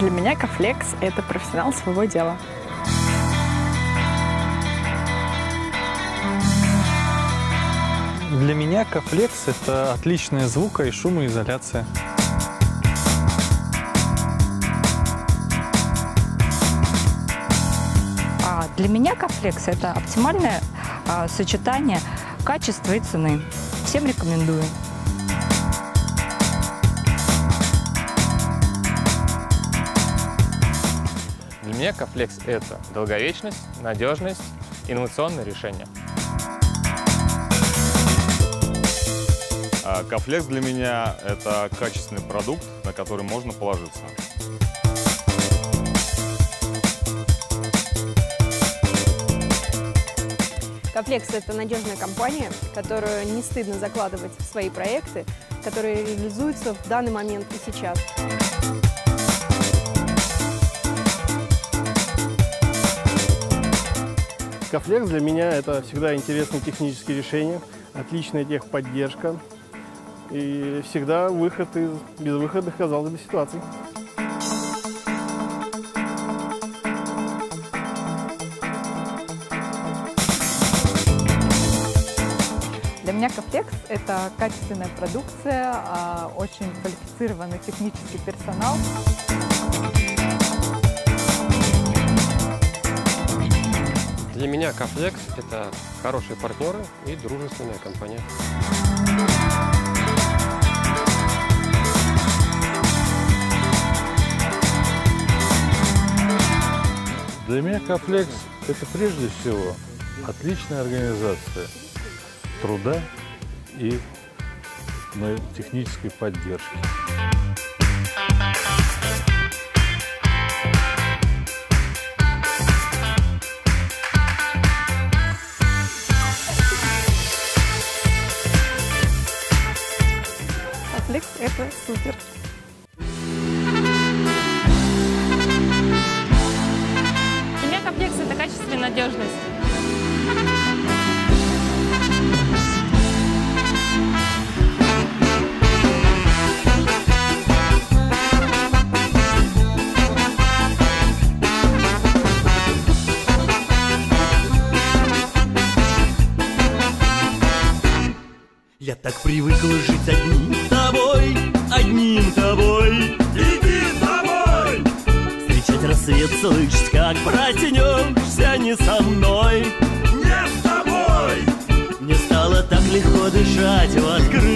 Для меня Кофлекс – это профессионал своего дела. Для меня Кофлекс – это отличная звука- и шумоизоляция. А для меня Кофлекс – это оптимальное а, сочетание качества и цены. Всем рекомендую. Для меня Кофлекс – это долговечность, надежность, инновационное решение. А Кофлекс для меня – это качественный продукт, на который можно положиться. Кофлекс – это надежная компания, которую не стыдно закладывать в свои проекты, которые реализуются в данный момент и сейчас. Кофлекс для меня это всегда интересные технические решения, отличная техподдержка и всегда выход из безвыходных, казалось бы, ситуаций. Для меня Кофлекс – это качественная продукция, а, очень квалифицированный технический персонал. Для меня Кофлекс – это хорошие партнеры и дружественная компания. Для меня Кофлекс – это прежде всего отличная организация труда и ну, технической поддержки. Кофлекс – это супер. Для меня комплекс – это качество и надежность. Я так привыкла жить не слышь, как проснешься не со мной. Не с тобой. Не стало так легко дышать в открытую